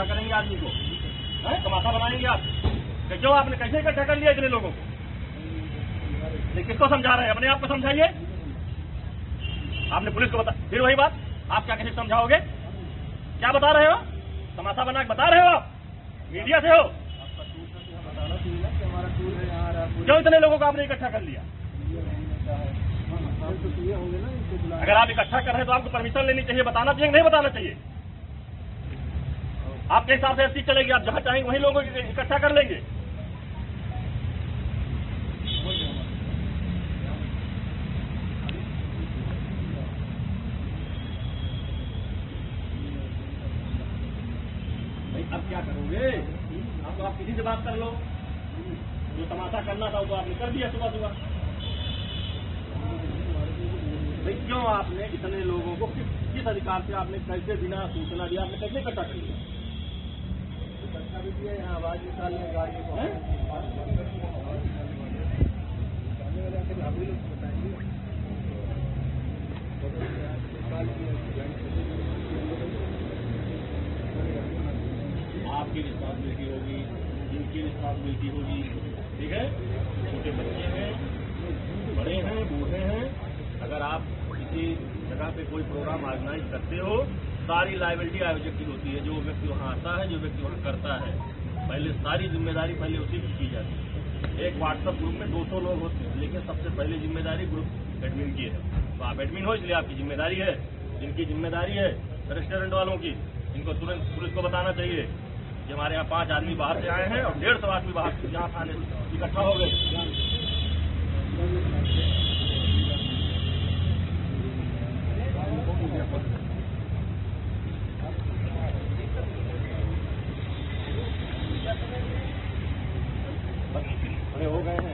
इकट्ठा करेंगे आदमी को। हैं? तमाशा बनाएँगे आप। क्यों आपने कैसे इकट्ठा कर लिया इतने लोगों को? ये किसको समझा रहे हैं? अपने आप को समझाइए। आपने पुलिस को बता फिर वही बात। आप क्या कैसे समझाओगे? क्या बता रहे हो? तमाशा बना के बता रहे हो आप? मीडिया से हो। क्यों इतने लोगों को आपने इकट्ठा कर लिया। अगर आप इकट्ठा कर रहे हैं तो आपको परमिशन लेनी चाहिए। बताना चाहिए नहीं बताना चाहिए। आपके हिसाब से ऐसी चलेगी, आप जहाँ चाहेंगे वहीं लोगों को इकट्ठा कर लेंगे। अब क्या करोगे? अब तो आप किसी से बात कर लो। जो तमाशा करना था वो तो आपने कर दिया सुबह सुबह भाई, क्यों आपने इतने लोगों को किस किस अधिकार से आपने कैसे बिना सूचना दिया, आपने कैसे इकट्ठा कर लिया? यहाँ आवाज़ निकालने गाड़ी को हैं? आपकी रिस्पॉन्सिबिलिटी होगी इनकी रिस्पॉन्सिबिलिटी होगी ठीक है छोटे बच्चे हैं बड़े हैं बूढ़े हैं अगर आप किसी जगह पे कोई प्रोग्राम ऑर्गेनाइज करते हो सारी लाइबिलिटी आयोजक की होती है, जो व्यक्ति वहाँ आता है, जो व्यक्ति वहाँ करता है, पहले सारी ज़िम्मेदारी पहले उसी की की जाती है। एक व्हाट्सएप ग्रुप में 200 लोग होते हैं, लेकिन सबसे पहले ज़िम्मेदारी ग्रुप एडमिन की है। तो आप एडमिन हो इसलिए आपकी ज़िम्मेदारी है, जिनकी ज़िम्मेदारी है रेस्टोरेंट वालों की, इनको तुरंत पुलिस को बताना चाहिए कि हमारे यहाँ पाँच आदमी बाहर से आए हैं और डेढ़ सौ आदमी बाहर से यहाँ खाने इकट्ठा हो गए बड़े हो।